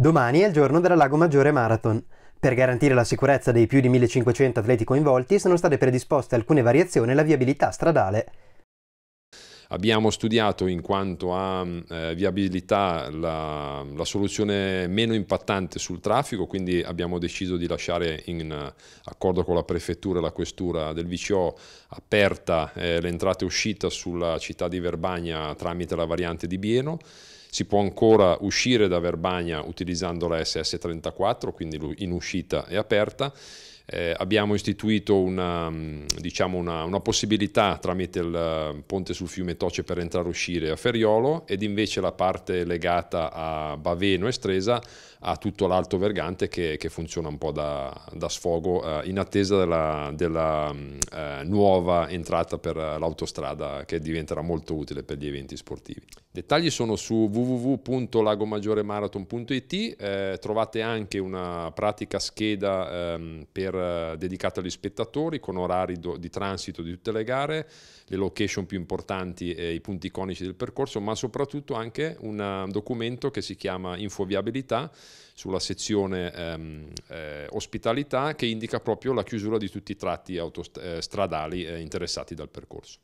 Domani è il giorno della Lago Maggiore Marathon. Per garantire la sicurezza dei più di 1500 atleti coinvolti sono state predisposte alcune variazioni alla viabilità stradale. Abbiamo studiato in quanto a eh, viabilità la, la, soluzione meno impattante sul traffico, quindi abbiamo deciso di lasciare in accordo con la prefettura e la questura del VCO aperta eh, l'entrata e uscita sulla città di Verbagna tramite la variante di Bieno. Si può ancora uscire da Verbagna utilizzando la SS34, quindi in uscita e aperta eh, abbiamo istituito una, mm, diciamo una, una, possibilità tramite il eh, ponte sul fiume Toce per entrare e uscire a Feriolo ed invece la parte legata a Baveno e Stresa a tutto l'Alto Vergante che, che, funziona un po' da, da sfogo eh, in attesa della, della mm, eh, nuova entrata per l'autostrada che diventerà molto utile per gli eventi sportivi. Dettagli sono su www.lagomaggioremarathon.it, eh, trovate anche una pratica scheda ehm, per eh, agli spettatori con orari do, di transito di tutte le gare, le location più importanti e i punti iconici del percorso, ma soprattutto anche un eh, documento che si chiama Infoviabilità sulla sezione ehm, eh, ospitalità che indica proprio la chiusura di tutti i tratti autostradali eh, interessati dal percorso.